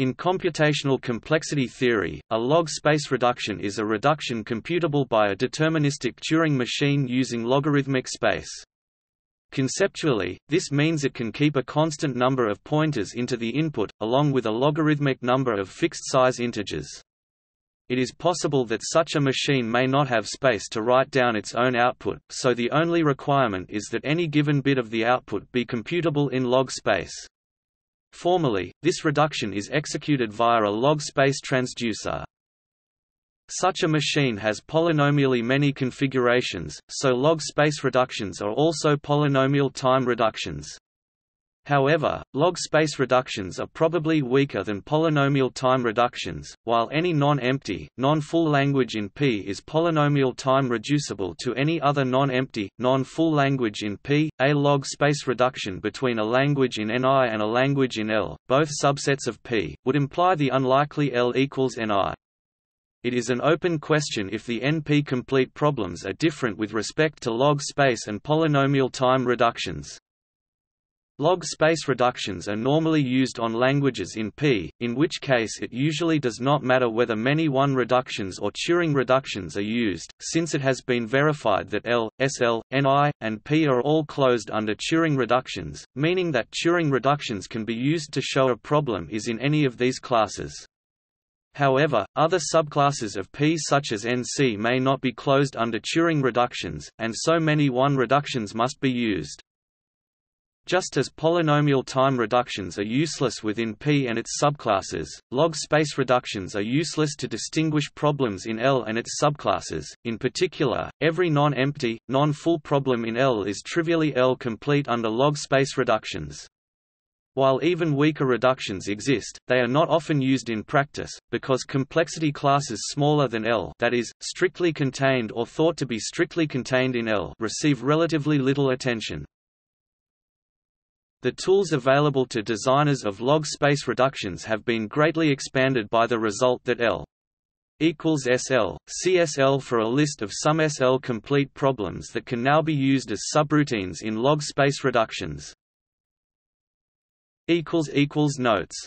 In computational complexity theory, a log space reduction is a reduction computable by a deterministic Turing machine using logarithmic space. Conceptually, this means it can keep a constant number of pointers into the input, along with a logarithmic number of fixed-size integers. It is possible that such a machine may not have space to write down its own output, so the only requirement is that any given bit of the output be computable in log space. Formally, this reduction is executed via a log space transducer. Such a machine has polynomially many configurations, so log space reductions are also polynomial time reductions. However, log space reductions are probably weaker than polynomial time reductions, while any non-empty, non-full language in P is polynomial time reducible to any other non-empty, non-full language in P. A log space reduction between a language in NL and a language in L, both subsets of P, would imply the unlikely L equals NL. It is an open question if the NP-complete problems are different with respect to log space and polynomial time reductions. Log space reductions are normally used on languages in P, in which case it usually does not matter whether many one reductions or Turing reductions are used, since it has been verified that L, SL, NL, and P are all closed under Turing reductions, meaning that Turing reductions can be used to show a problem is in any of these classes. However, other subclasses of P such as NC may not be closed under Turing reductions, and so many one reductions must be used. Just as polynomial time reductions are useless within P and its subclasses, log space reductions are useless to distinguish problems in L and its subclasses. In particular, every non-empty, non-full problem in L is trivially L-complete under log space reductions. While even weaker reductions exist, they are not often used in practice, because complexity classes smaller than L that is, strictly contained or thought to be strictly contained in L receive relatively little attention. The tools available to designers of log space reductions have been greatly expanded by the result that L equals SL, see SL for a list of some SL complete problems that can now be used as subroutines in log space reductions. Notes